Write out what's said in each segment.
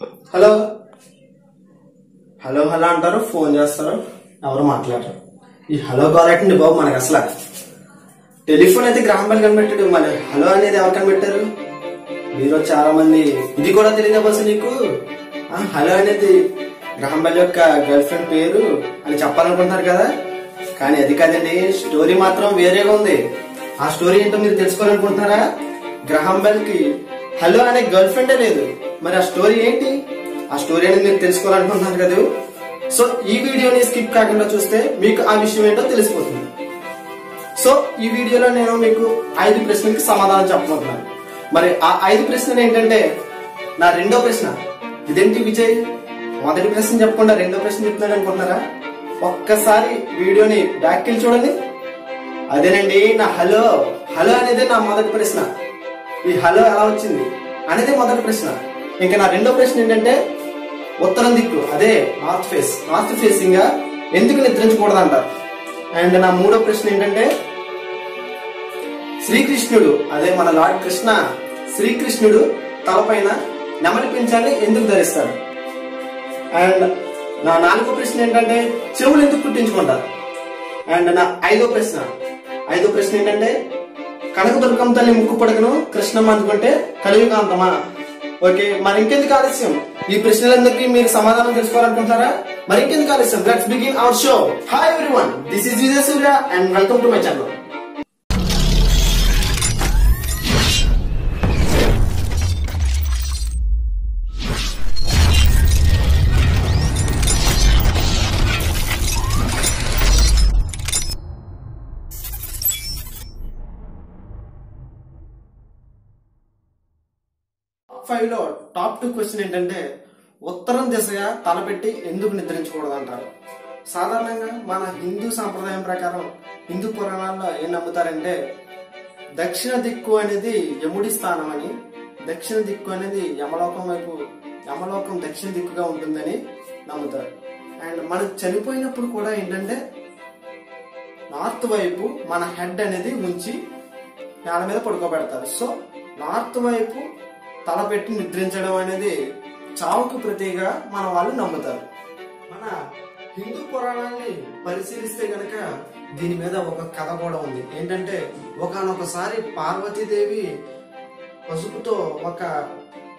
Hello. Hello hello అంటారు phone చేస్తారు. ఎవరు మాట్లాడరు. ఈ హలో కాలెట్టండి బాబు మనకు అసలు టెలిఫోన్ అయితే గ్రామాలు బెల్ కనిపెట్టాడు మరి. హలో అనేది ఎవరు కనిపెట్టారు? మీరు చాలా మంది ఇది కూడా తెలియదు బస్సు నీకు? ఆ, హలో అనేది గ్రహం యొక్క గర్ల్ ఫ్రెండ్ పేరు అని చెప్పాలనుకుంటున్నారు కదా? కానీ అది కాదండి స్టోరీ మాత్రం వేరేగా ఉంది. ఆ స్టోరీ ఏంటో మీరు తెలుసుకోవాలనుకుంటున్నారా? గ్రహం బెల్కి హలో అనే గర్ల్ ఫ్రెండే లేదు. మరి ఆ స్టోరీ ఏంటి? ఆ స్టోరీ అనేది మీరు తెలుసుకోవాలనుకుంటున్నారు కదా. సో ఈ వీడియోని స్కిప్ కాకుండా చూస్తే మీకు ఆ విషయం ఏంటో తెలిసిపోతుంది. సో ఈ వీడియోలో నేను మీకు ఐదు ప్రశ్నలకి సమాధానం చెప్పబోతున్నాను. మరి ఆ ఐదు ప్రశ్నలు ఏంటంటే నా రెండో ప్రశ్న. ఇదేంటి విజయ్? మొదటి ప్రశ్న చెప్పకుండా రెండో ప్రశ్న చెప్తున్నాడు అనుకుంటున్నారా? ఒక్కసారి వీడియోని బ్యాక్ వెళ్ళి చూడండి. అదేనండి నా హలో. హలో అనేది నా మొదటి ప్రశ్న. ఈ హలో ఎలా వచ్చింది? అనేది మొదటి ప్రశ్న. ఇంకా నా రెండో ప్రశ్న ఏంటంటే ఉత్తరం దిక్కు. అదే నార్త్ ఫేస్ నార్త్ ఫేసింగ్గా ఎందుకు నిద్రించకూడదు అంటారు అండ్ నా మూడో ప్రశ్న ఏంటంటే శ్రీకృష్ణుడు అదే మన లార్డ్ కృష్ణ శ్రీకృష్ణుడు తలపైన నెమలి పెంచాలి ఎందుకు ధరిస్తాడు? అండ్ నా నాలుగో ప్రశ్న ఏంటంటే చెవులు ఎందుకు కుట్టించుకుంటారు? అండ్ నా ఐదో ప్రశ్న ఐదో ప్రశ్న ఏంటంటే కనక దుర్గం తల్లి ముక్కు పడకను కృష్ణమ్మ అందుకుంటే కలియుగాంతమా? ఓకే మరి ఇంకెందుకు ఆలస్యం? ఈ ప్రశ్నలందరికీ మీరు సమాధానం తెలుసుకోవాలనుకుంటున్నారా? మరి ఇంకెందుకు ఆలస్యం? Let's begin our show hi everyone this is Vijaya Surya and welcome to my channel ఫైవ్లో టాప్ టూ క్వశ్చన్ ఏంటంటే ఉత్తరం దిశగా తలపెట్టి ఎందుకు నిద్రించకూడదు అంటారు సాధారణంగా మన హిందూ సాంప్రదాయం ప్రకారం హిందూ పురాణాల్లో ఏం నమ్ముతారంటే దక్షిణ దిక్కు అనేది యముడి స్థానం అని దక్షిణ దిక్కు అనేది యమలోకం వైపు యమలోకం దక్షిణ దిక్కుగా ఉంటుందని నమ్ముతారు. అండ్ మనం చనిపోయినప్పుడు కూడా ఏంటంటే నార్త్ వైపు మన హెడ్ అనేది ఉంచి నేల మీద పడుకోబెడతారు. సో నార్త్ వైపు తలపెట్టి నిద్రించడం అనేది చావుకు ప్రతిగా మన వాళ్ళు నమ్ముతారు. మన హిందూ పురాణాన్ని పరిశీలిస్తే గనక దీని మీద ఒక కథ కూడా ఉంది. ఏంటంటే ఒకనొకసారి పార్వతీదేవి పసుపుతో ఒక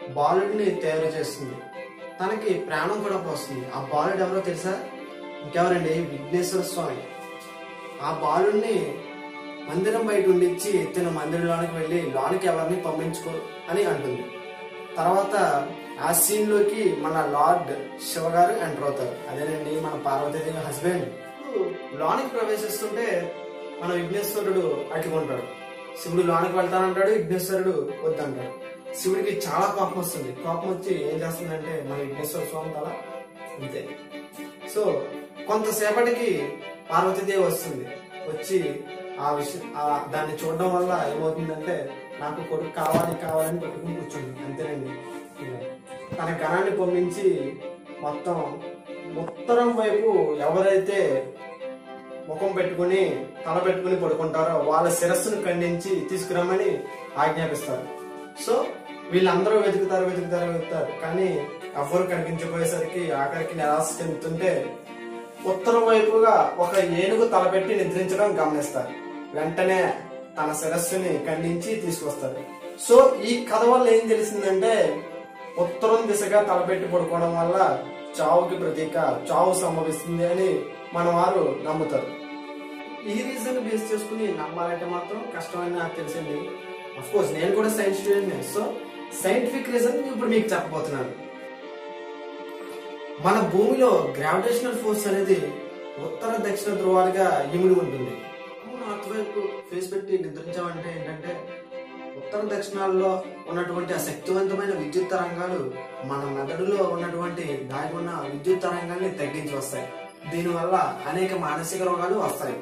బాలుడిని తయారు చేస్తుంది. తనకి ప్రాణం కూడా పోస్తుంది. ఆ బాలుడు ఎవరో తెలుసా? ఇంకెవరండి? విఘ్నేశ్వర స్వామి. ఆ బాలుడిని మందిరం బయట ఉండిచ్చి ఎత్తిన మందిరంలోనికి వెళ్ళి లోనికి ఎవరిని పంపించుకో అని అంటుంది. తర్వాత ఆ సీన్లోకి మన లార్డ్ శివ గారు ఎంటర్ అవుతారు. అదేనండి మన పార్వతీదేవి హస్బెండ్. లోనికి ప్రవేశిస్తుంటే మన విఘ్నేశ్వరుడు అట్టుకుంటాడు శివుడు లోనికి వెళ్తానంటాడు విఘ్నేశ్వరుడు వద్దంటాడు. శివుడికి చాలా కోపం వస్తుంది. కోపం వచ్చి ఏం చేస్తుందంటే మన విఘ్నేశ్వర స్వామి తల అంతే సో కొంతసేపటికి పార్వతీదేవి వస్తుంది. వచ్చి ఆ విషయం దాన్ని చూడడం వల్ల ఏమవుతుందంటే నాకు కొడుకు కావాలి కావాలని పెట్టుకుని కూర్చుంది. అంతేనండి. తన గణాన్ని పొందించి మొత్తం ఉత్తరం వైపు ఎవరైతే ముఖం పెట్టుకుని తల పెట్టుకుని పడుకుంటారో వాళ్ళ శిరస్సును ఖండించి తీసుకురమ్మని ఆజ్ఞాపిస్తారు. సో వీళ్ళందరూ వెతుకుతారు వెతుకుతారు వెతుకుతారు. కానీ ఎవరు కనిపించబోయేసరికి ఆఖరికి నిరాశ చెందుతుంటే ఉత్తరం వైపుగా ఒక ఏనుగు తలపెట్టి నిద్రించడం గమనిస్తారు. వెంటనే తన శిరస్సుని ఖండించి తీసుకొస్తారు సో ఈ కథ వల్ల ఏం తెలిసిందంటే ఉత్తరం దిశగా తలపెట్టి పడుకోవడం వల్ల చావుకి ప్రతీక చావు సంభవిస్తుంది అని మన వారు నమ్ముతారు. ఈ రీజన్ బేస్ చేసుకుని నమ్మాలంటే మాత్రం కష్టమని నాకు తెలిసింది. కోర్స్ నేను కూడా science student so scientific reason ఇప్పుడు మీకు చెప్పబోతున్నాను. మన భూమిలో గ్రావిటేషనల్ ఫోర్స్ అనేది ఉత్తర దక్షిణ ధ్రువాలుగా ఇమిడి ఉంటుంది. నార్త్ వైపు ఫేస్ పెట్టి నిద్రించామంటే ఏంటంటే ఉత్తర దక్షిణాల్లో ఉన్నటువంటి ఆ శక్తివంతమైన విద్యుత్ తరంగాలు మన మెదడులో ఉన్నటువంటి దాగి ఉన్న విద్యుత్ తరంగాల్ని తగ్గించి వస్తాయి. దీనివల్ల అనేక మానసిక రోగాలు వస్తాయి.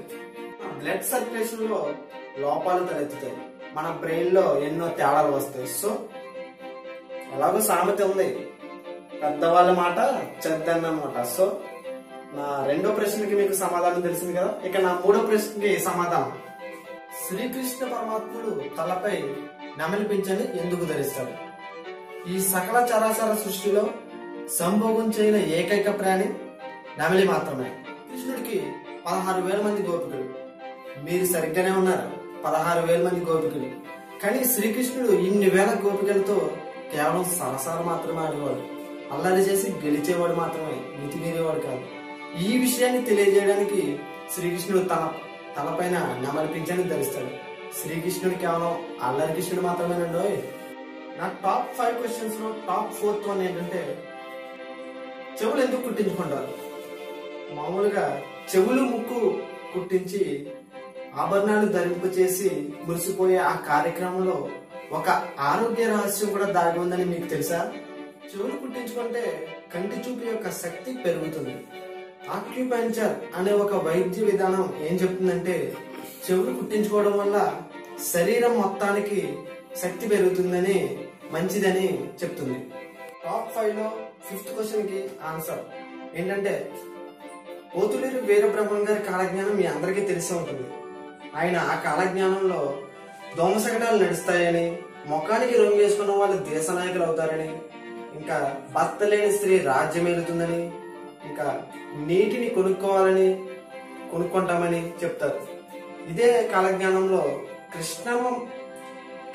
బ్లడ్ సర్క్యులేషన్లో లోపాలు తలెత్తుతాయి. మన బ్రెయిన్లో ఎన్నో తేడాలు వస్తాయి. సో ఎలాగో సామెత ఉంది. పెద్దవాళ్ళ మాట చెద్దన్నమాట సో నా రెండో ప్రశ్నకి మీకు సమాధానం తెలిసింది కదా? ఇక నా మూడో ప్రశ్నకి సమాధానం. శ్రీకృష్ణ పరమాత్ముడు తలపై నెమలి పింఛని ఎందుకు ధరిస్తాడు? ఈ సకల చరాచర సృష్టిలో సంభోగం చేయని ఏకైక ప్రాణి నెమలి మాత్రమే. కృష్ణుడికి పదహారు వేల మంది గోపికలు. మీరు సరిగ్గానే ఉన్నారు. పదహారు వేల మంది గోపికలు. కానీ శ్రీకృష్ణుడు ఇన్ని వేల గోపికలతో కేవలం సరసర మాత్రమే ఆడేవాడు. అల్లరి చేసి గెలిచేవాడు మాత్రమే. మితిమీరేవాడు కాదు. ఈ విషయాన్ని తెలియజేయడానికి శ్రీకృష్ణుడు తన తలపైన నెమలిపించని ధరిస్తాడు. శ్రీకృష్ణుడు కేవలం అల్లరి కృష్ణుడు మాత్రమేనండి నా టాప్ ఫైవ్ క్వశ్చన్స్లో టాప్ ఫోర్త్ వన్ ఏంటంటే చెవులు ఎందుకు కుట్టించుకుంటారు? మామూలుగా చెవులు ముక్కు కుట్టించి ఆభరణాలు ధరింపు చేసి మురిసిపోయే ఆ కార్యక్రమంలో ఒక ఆరోగ్య రహస్యం కూడా దాగి ఉందని మీకు తెలుసా? చెవులు కుట్టించుకుంటే కంటి చూపు యొక్క శక్తి పెరుగుతుంది. ఆక్యుపెంచర్ అనే ఒక వైద్య విధానం ఏం చెప్తుందంటే చెవులు కుట్టించుకోవడం వల్ల శరీరం మొత్తానికి శక్తి పెరుగుతుందని మంచిదని చెప్తుంది. టాప్ ఫైవ్లో ఫిఫ్త్ క్వశ్చన్కి ఆన్సర్ ఏంటంటే పోతులేరు వీరబ్రహ్మం గారి కాలజ్ఞానం మీ అందరికీ తెలిసే ఉంటుంది. ఆయన ఆ కాలజ్ఞానంలో దోమశకటాలు నడుస్తాయని ముఖానికి రంగు వేసుకున్న వాళ్ళు దేశ నాయకులు అవుతారని ఇంకా భర్త లేని స్త్రీ రాజ్యం ఏలుతుందని ఇంకా నీటిని కొనుక్కోవాలని కొనుక్కుంటామని చెప్తారు. ఇదే కాలజ్ఞానంలో కృష్ణమ్మ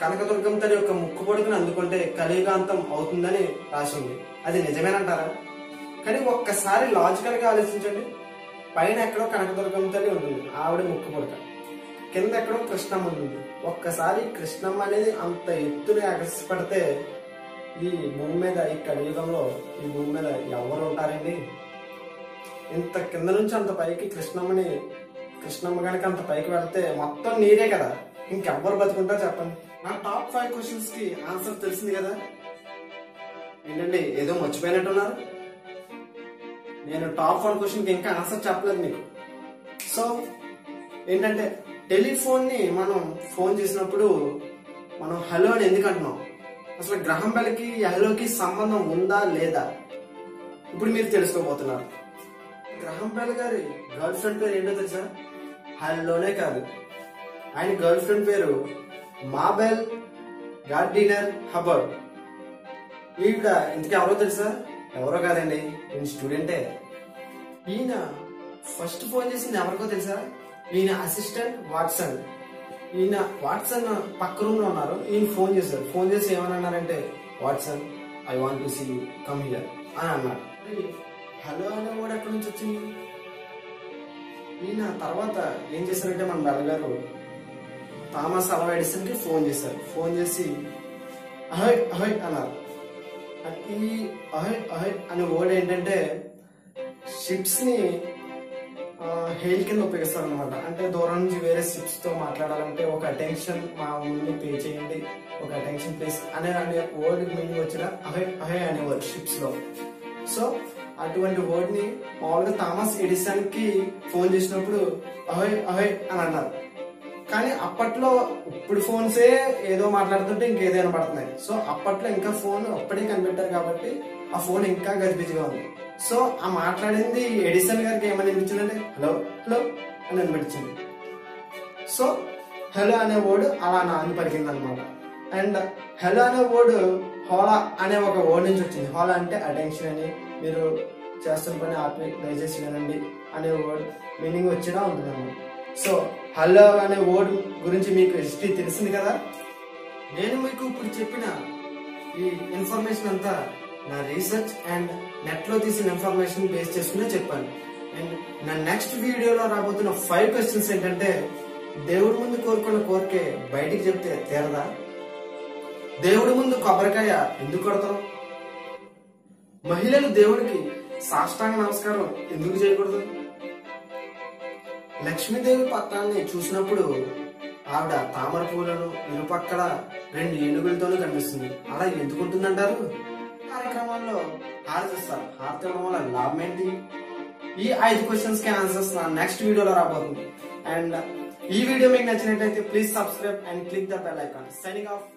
కనకదుర్గం తల్లి యొక్క ముక్కు పొడుకుని అందుకుంటే కలియుగాంతం అవుతుందని రాసింది. అది నిజమేనంటారా? కానీ ఒక్కసారి లాజికల్గా ఆలోచించండి. పైన ఎక్కడో కనకదుర్గం తల్లి ఉంటుంది. ఆవిడ ముక్కు పొడక. కింద ఎక్కడో కృష్ణమ్మ ఉంటుంది. ఒక్కసారి కృష్ణమ్మ అనేది అంత ఎత్తుని ఎగసిపడితే ఈ భూమి మీద ఈ కలియుగంలో ఈ భూమి మీద ఎవరు ఉంటారండి? ఇంత కింద నుంచి అంత పైకి కృష్ణమ్మని కృష్ణమ్మ గనక అంత పైకి వెళ్తే మొత్తం నీరే కదా. ఇంకెవ్వరు బతుకుంటారు చెప్పండి. నా టాప్ ఫైవ్ క్వశ్చన్స్కి ఆన్సర్ తెలిసింది కదా. ఏంటండి ఏదో మర్చిపోయినట్టున్నారు? నేను టాప్ వన్ క్వశ్చన్కి ఇంకా ఆన్సర్ చెప్పలేదు మీకు. సో ఏంటంటే టెలిఫోన్ని మనం ఫోన్ చేసినప్పుడు మనం హలో అని ఎందుకు అంటున్నాం? అసలు గ్రహం బలికి హలోకి సంబంధం ఉందా లేదా? ఇప్పుడు మీరు తెలుసుకోబోతున్నారు. గ్రహం బెల్ గారి గర్ల్ ఫ్రెండ్ పేరు ఏంటో తెలుసా? ఆయనలోనే కాదు. ఆయన గర్ల్ ఫ్రెండ్ పేరు మాబెల్ గార్డినర్ హబర్డ్. ఈవిడ ఇంతకీ ఎవరో తెలుసా? ఎవరో కాదండి ఈయన స్టూడెంటే. ఈయన ఫస్ట్ ఫోన్ చేసింది ఎవరికో తెలుసా? ఈయన అసిస్టెంట్ వాట్సన్. ఈయన వాట్సన్ పక్క రూమ్లో ఉన్నారు. ఈయన ఫోన్ చేశారు. ఫోన్ చేసి ఏమని అన్నారంటే Watson I want to see come here. అని అన్నారు. హలో అనే కూడా ఎక్కడి నుంచి వచ్చింది? ఈయన తర్వాత ఏం చేశారంటే మన బెల్లగారు థామస్ అలవా ఫోన్ చేశారు. ఫోన్ చేసి అహయ్ అహయ్ అన్నారు. ఈ అహయ్ అహయ్ అనే వర్డ్ ఏంటంటే షిప్స్ని హెయిల్ కింద ఉపయోగిస్తారు అనమాట అంటే దూరం నుంచి వేరే షిప్స్తో మాట్లాడాలంటే ఒక అటెన్షన్ మా ముందు పే చేయండి ఒక అటెన్షన్ ప్లేస్ అనే అనే వర్డ్ మీనింగ్ వచ్చిన అహయ్ అహయ్ అనే వర్డ్ షిప్స్లో. సో అటువంటి వర్డ్ని మామూలుగా థామస్ ఎడిసన్కి ఫోన్ చేసినప్పుడు అహోయ్ అహోయ్ అని అన్నారు. కానీ అప్పట్లో ఇప్పుడు ఫోన్సే ఏదో మాట్లాడుతుంటే ఇంకేదైనా పడుతున్నాయి సో అప్పట్లో ఇంకా ఫోన్ అప్పుడే కనిపెట్టారు కాబట్టి ఆ ఫోన్ ఇంకా గజిబిజిగా ఉంది. సో ఆ మాట్లాడింది ఎడిసన్ గారికి ఏమని అనిపించిందంటే హలో హలో అని అనిపించింది. సో హలో అనే వర్డ్ అలా నాని పలికింది అనమాట అండ్ హలో అనే వర్డ్ హోలా అనే ఒక వర్డ్ నుంచి వచ్చింది. హోలా అంటే అటెన్షన్ అని మీరు చేస్తున్న పని ఆపి దయచేసి వినండి అనే వర్డ్ మీనింగ్ వచ్చేలా ఉంటుంది సో హలో అనే వర్డ్ గురించి మీకు హిస్టరీ తెలిసింది కదా? నేను మీకు ఇప్పుడు చెప్పిన ఈ ఇన్ఫర్మేషన్ అంతా నా రీసెర్చ్ అండ్ నెట్లో తీసిన ఇన్ఫర్మేషన్ బేస్ చేసుకునే చెప్పాను. అండ్ నా నెక్స్ట్ వీడియోలో రాబోతున్న ఫైవ్ క్వశ్చన్స్ ఏంటంటే దేవుడి ముందు కోరుకున్న కోరికే బయటికి చెప్తే తీరదా? దేవుడి ముందు కొబ్బరికాయ ఎందుకు కొడతాం మహిళలు దేవుడికి సాష్టాంగ నమస్కారం ఎందుకు చేయకూడదు? లక్ష్మీదేవి పత్రాన్ని చూసినప్పుడు ఆవిడ తామర పూలను ఇరుపక్కల రెండు ఏనుగులతోనూ కనిపిస్తుంది. అలా ఎందుకుంటుందంటారు కార్యక్రమాల్లో ఆలోచిస్తారు. హారతి ఇవ్వడం వల్ల లాభం ఏంటి? ఈ ఐదు క్వశ్చన్స్కి ఆన్సర్స్ నా నెక్స్ట్ వీడియోలో రాబోతుంది. అండ్ ఈ వీడియో మీకు నచ్చినట్లయితే please subscribe and click the bell icon signing off